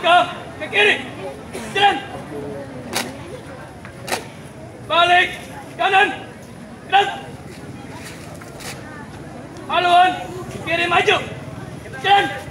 Langkah ke kiri. Jalan. Balik kanan. Gerak. Haluan kiri maju. Jalan.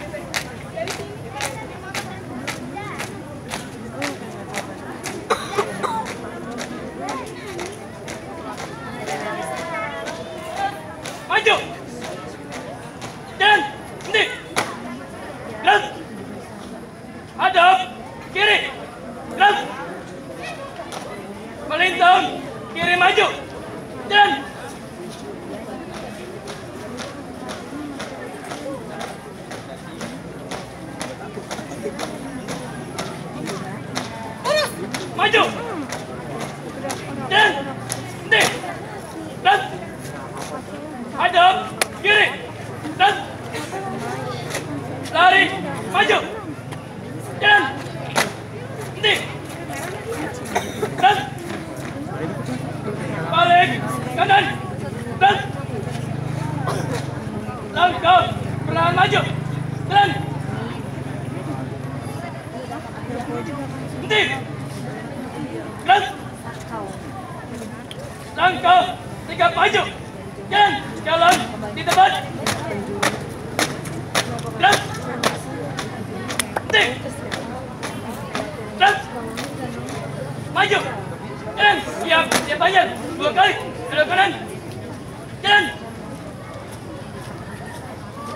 Kiri maju. Jalan. Lurus. Maju. Kanan. Gerak. Langkah. Perlahan maju. Jalan. Henti. Gerak. Langkah. Tiga maju. Jalan. Jalan. Di tempat. Gerak. Henti. Gerak. Maju. Jalan. Banyak. Dua kali. Belok kanan. Jalan.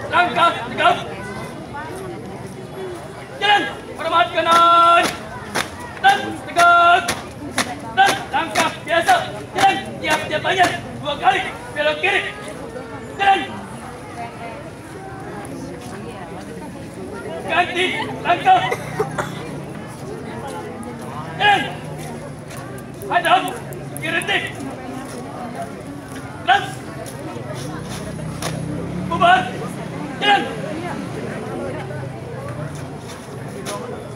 Langkah. Tegap. Jalan. Hormat kanan. Dan tegak. Dan langkah biasa. Jalan. Siap. Siap banyak. Dua kali. Belok kiri. Jalan. Ganti. Langkah.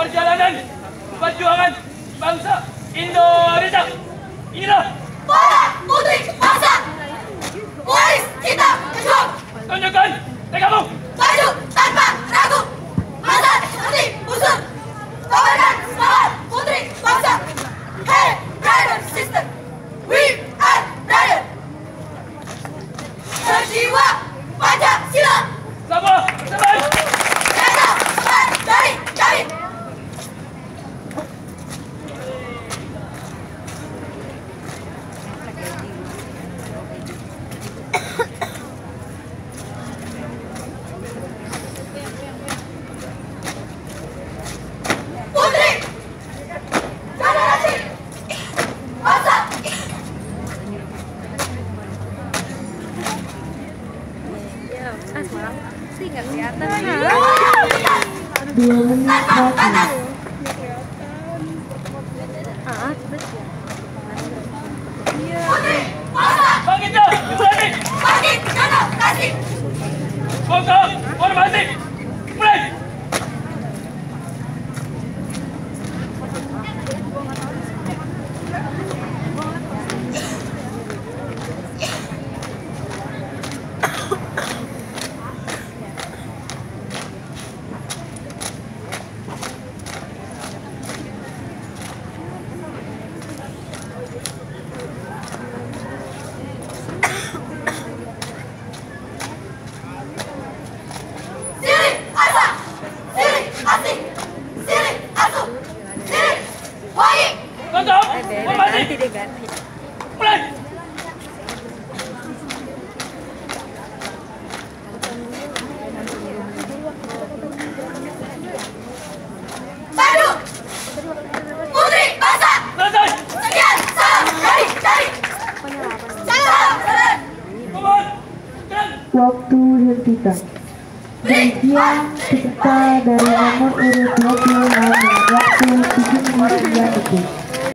perjalanan perjuangan bangsa Indonesia. Inilah Para putri bangsa. Waris kita berjuang. Nggak sehat, tapi. up! gede kan. Play. Waktu hentikan Bagian peserta dari nomor urut waktu detik.